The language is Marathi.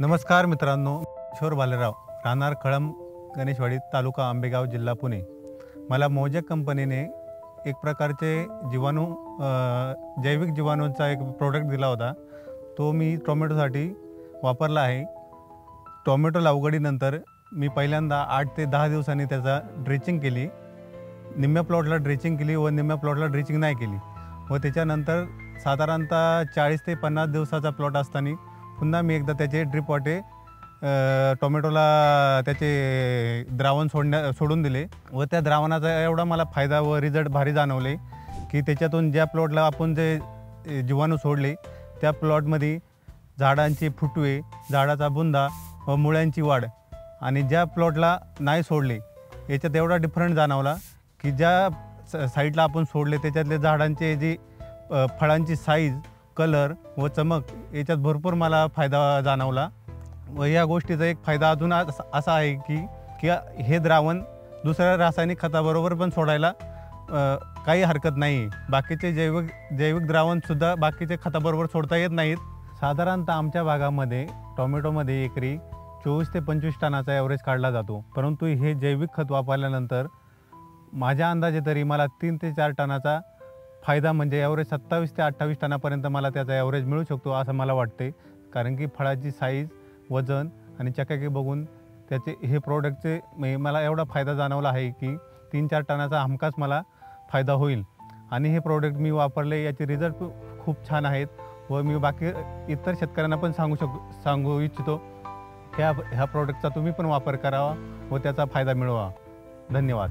नमस्कार मित्रांनो किशोर बालेराव राहणार खळम गणेशवाडी तालुका आंबेगाव जिल्हा पुणे. मला मोजक कंपनीने एक प्रकारचे जीवाणू जैविक जीवाणूंचा एक प्रोडक्ट दिला होता. तो मी टोमॅटोसाठी वापरला आहे. टोमॅटो लागवडीनंतर मी पहिल्यांदा आठ ते दहा दिवसांनी त्याचा ड्रेचिंग केली. निम्म्या प्लॉटला ड्रेचिंग केली व निम्म्या प्लॉटला ड्रेचिंग नाही केली. व त्याच्यानंतर साधारणतः चाळीस ते पन्नास दिवसाचा प्लॉट असताना पुन्हा मी एकदा त्याचे ड्रिप वाटे टोमॅटोला त्याचे द्रावण सोडण्या सोडून दिले. व त्या द्रावणाचा एवढा मला फायदा व रिझल्ट भारी जाणवले की त्याच्यातून ज्या प्लॉटला आपण जे जीवाणू सोडले त्या प्लॉटमध्ये झाडांचे फुटवे झाडाचा बुंदा व मुळ्यांची वाढ आणि ज्या प्लॉटला नाही सोडले याच्यात एवढा डिफरंट जाणवला की ज्या स- साईडला आपण सोडले त्याच्यातले झाडांचे जे फळांची साईज कलर व चमक याच्यात भरपूर मला फायदा जाणवला व या गोष्टीचा एक फायदा अजून अस- असा आहे की की हे द्रावण दुसऱ्या रासायनिक खताबरोबर पण सोडायला काही हरकत नाही. बाकीचे जैविक जैविक द्रावणसुद्धा बाकीचे खताबरोबर सोडता येत नाहीत. साधारणतः आमच्या भागामध्ये टोमॅटोमध्ये एकरी चोवीस ते पंचवीस टनाचा ॲव्हरेज काढला जातो. परंतु हे जैविक खत वापरल्यानंतर माझ्या अंदाजे तरी मला तीन ते चार टनाचा फायदा म्हणजे ॲव्हरेज सत्तावीस ते अठ्ठावीस टनापर्यंत मला त्याचा ॲव्हरेज मिळू शकतो असं मला वाटते कारण की फळाची साईज वजन आणि चकाकी बघून त्याचे हे प्रोडक्टचे म्हणजे मला एवढा फायदा जाणवला आहे की तीन चार टनाचा हमखास मला फायदा होईल. आणि हे प्रोडक्ट मी वापरले याचे रिझल्ट खूप छान आहेत व मी बाकी इतर शेतकऱ्यांना पण सांगू शक सांगू इच्छितो. ह्या ह्या प्रोडक्टचा तुम्ही पण वापर करावा व त्याचा फायदा मिळवा. धन्यवाद.